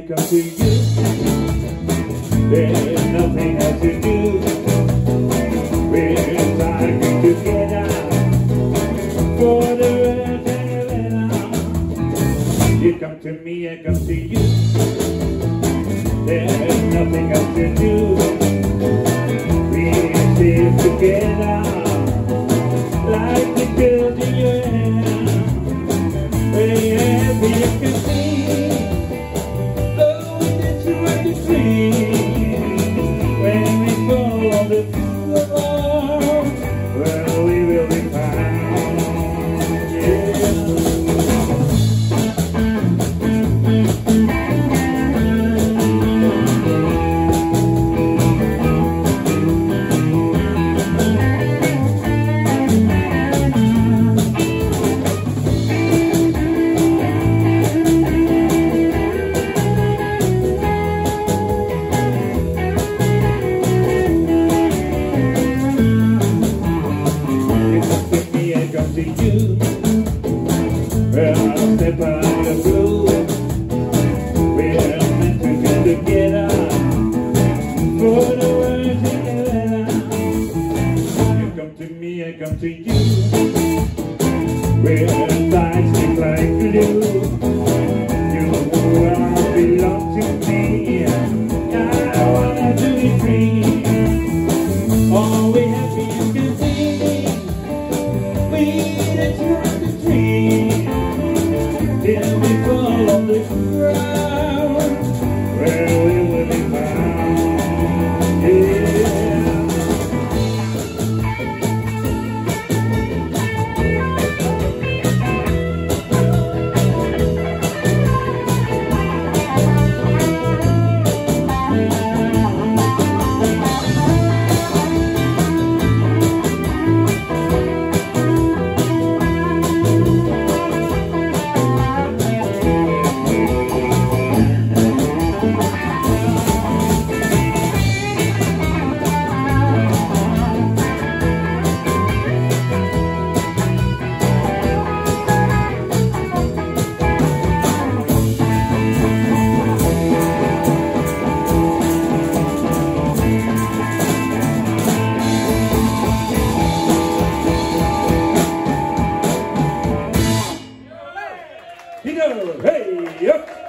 make up to you. There's nothing else to do. We're talking together for the rest of You come to me, I come to you. There's nothing else to do. We're live together like the girls in your head. Well, I'll step out of the blue. We're meant to come together. The world together. You come to me, I come to you. We're Hey.